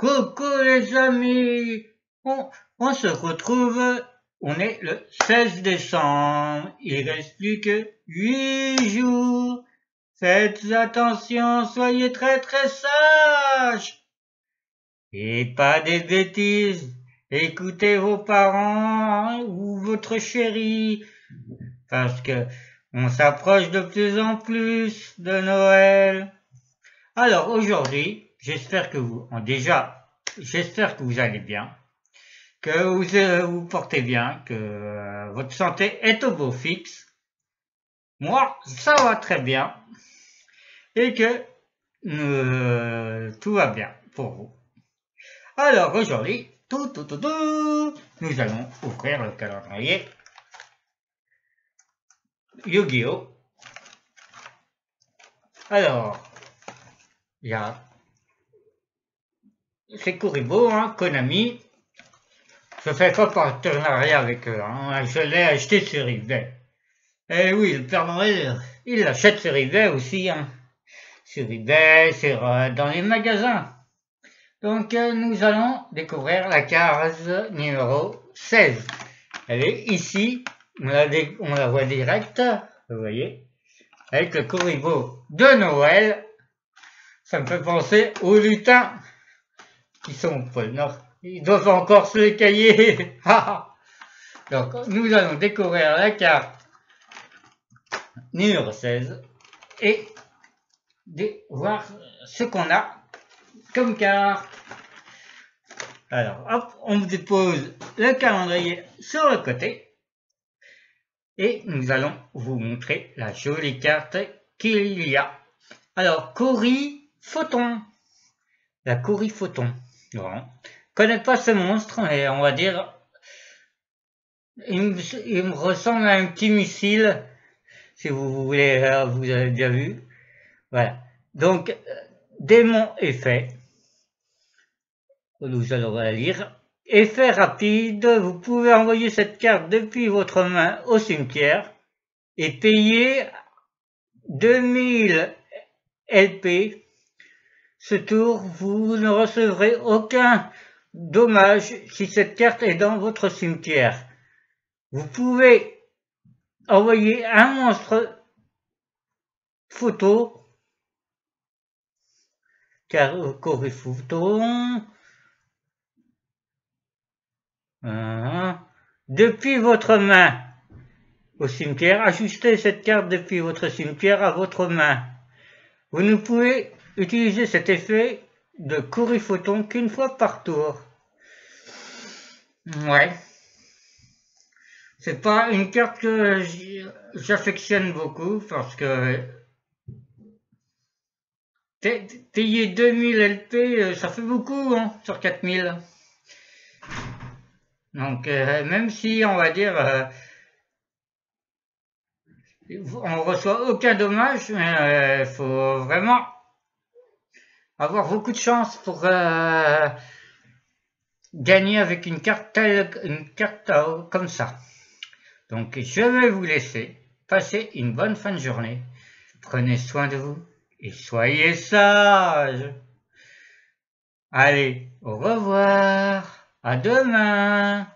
Coucou les amis, on, se retrouve, on est le 16 décembre, il reste plus que 8 jours. Faites attention, soyez très très sages. Et pas des bêtises, écoutez vos parents ou votre chéri, parce que on s'approche de plus en plus de Noël. Alors aujourd'hui, j'espère que vous, déjà, j'espère que vous allez bien, que vous euh, vous portez bien, que euh, votre santé est au beau fixe. Moi, ça va très bien et que euh, tout va bien pour vous. Alors aujourd'hui, tout, tout, tout, tout, nous allons ouvrir le calendrier Yu-Gi-Oh! Alors, il y a c'est Kuribo, hein, Konami. Je fais pas partenariat avec eux, hein? je l'ai acheté sur eBay. Eh oui, le Père Noël, il l'achète sur eBay aussi, hein. sur eBay, sur, euh, dans les magasins. Donc euh, nous allons découvrir la case numéro 16. Elle est ici, on la, on la voit direct, vous voyez, avec le Kuribo de Noël. Ça me fait penser au lutin qui sont au pôle Nord. Ils doivent encore se les cahiers. Donc, nous allons découvrir la carte numéro 16 et voir ce qu'on a comme carte. Alors, hop, on dépose le calendrier sur le côté et nous allons vous montrer la jolie carte qu'il y a. Alors, Cory Photon. La Cory Photon. Non. connais pas ce monstre, mais on va dire, il me, ressemble à un petit missile, si vous voulez, vous avez bien vu. Voilà. Donc, euh, démon effet. Nous allons la lire. Effet rapide, vous pouvez envoyer cette carte depuis votre main au cimetière et payer 2000 LP ce tour, vous ne recevrez aucun dommage si cette carte est dans votre cimetière. Vous pouvez envoyer un monstre photo car corée photo hein, depuis votre main au cimetière. Ajustez cette carte depuis votre cimetière à votre main. Vous ne pouvez Utilisez cet effet de photon qu'une fois par tour. Ouais. C'est pas une carte que j'affectionne beaucoup parce que payer 2000 LP, ça fait beaucoup hein, sur 4000. Donc euh, même si on va dire euh, on reçoit aucun dommage, il euh, faut vraiment avoir beaucoup de chance pour euh, gagner avec une carte une carte comme ça. Donc je vais vous laisser. passer une bonne fin de journée. Prenez soin de vous et soyez sages. Allez, au revoir. À demain.